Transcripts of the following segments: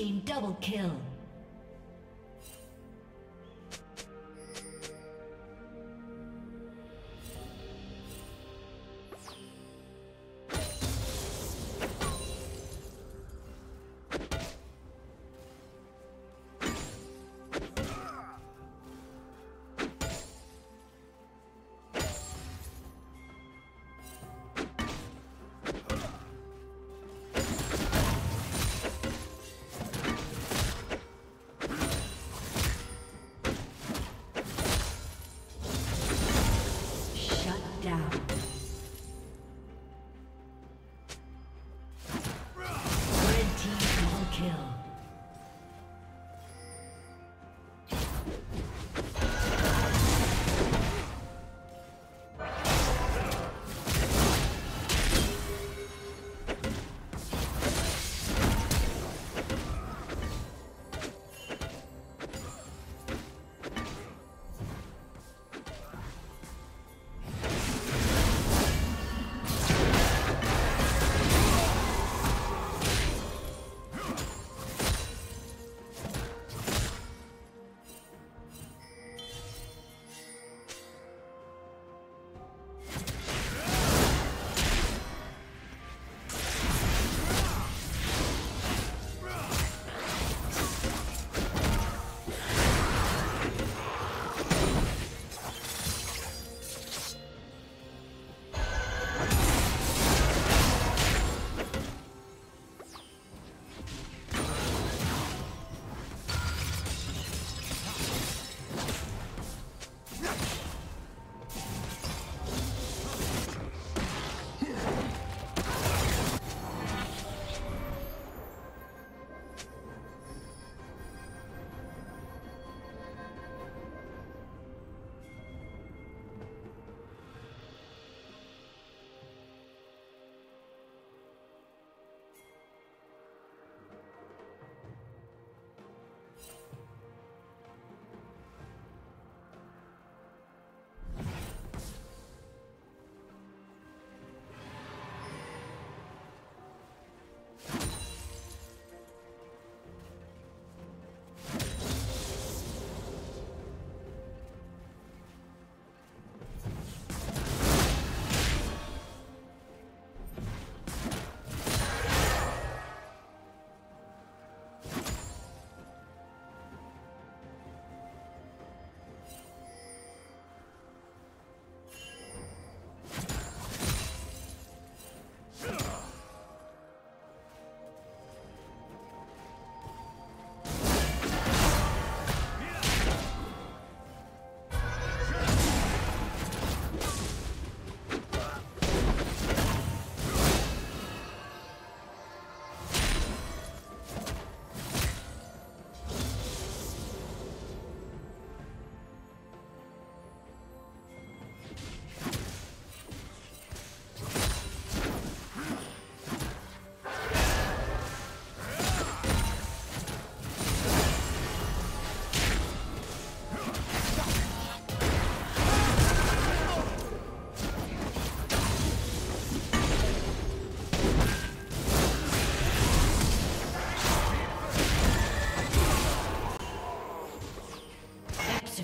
team double kill.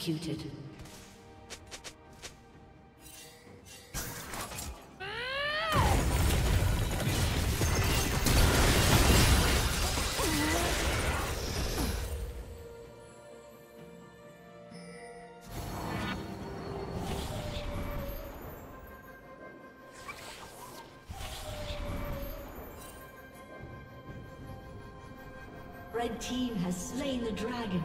Executed. Red team has slain the dragon.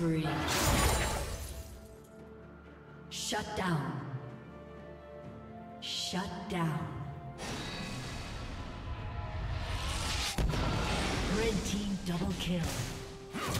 Spree. Shut down. Shut down. Red team double kill.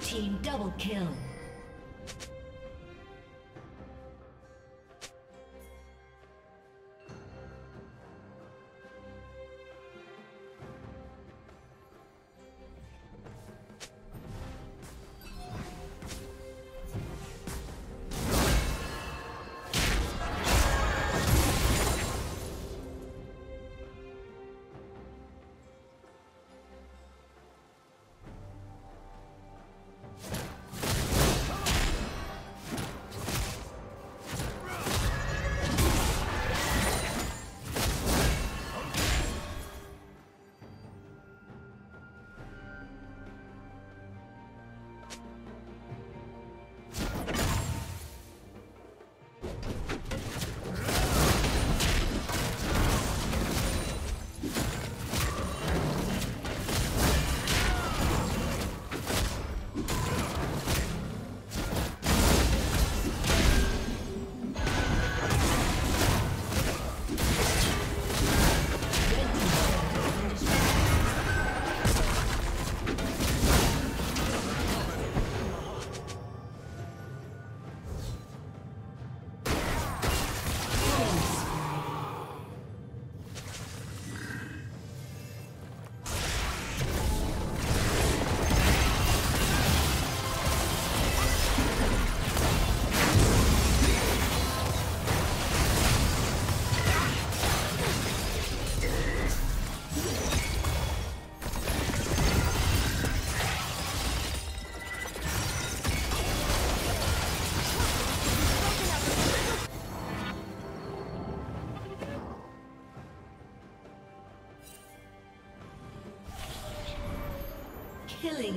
Team double kill.